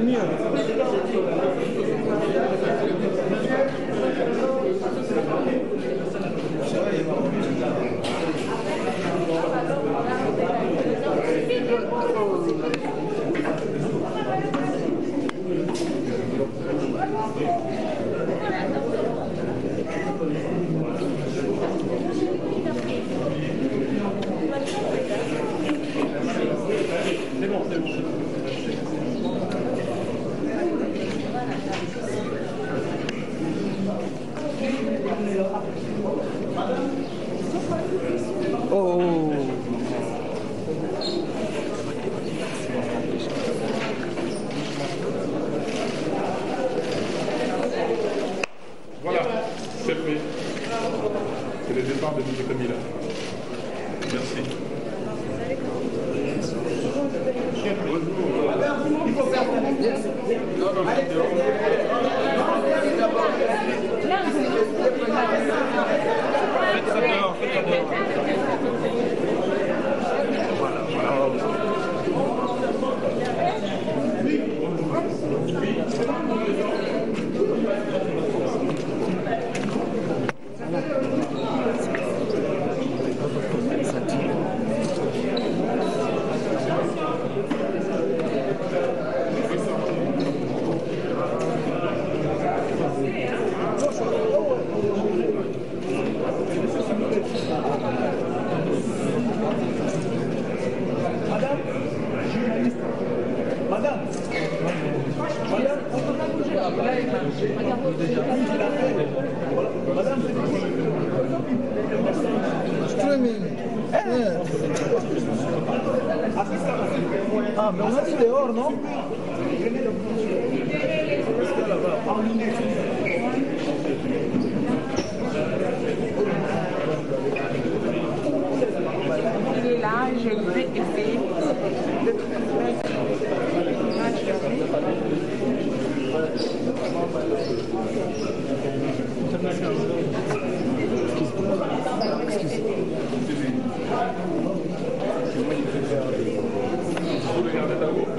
trabalho para. Oh. Voilà, c'est fait. C'est le départ de M. Camilla. Merci. va, mais on a dit dehors, non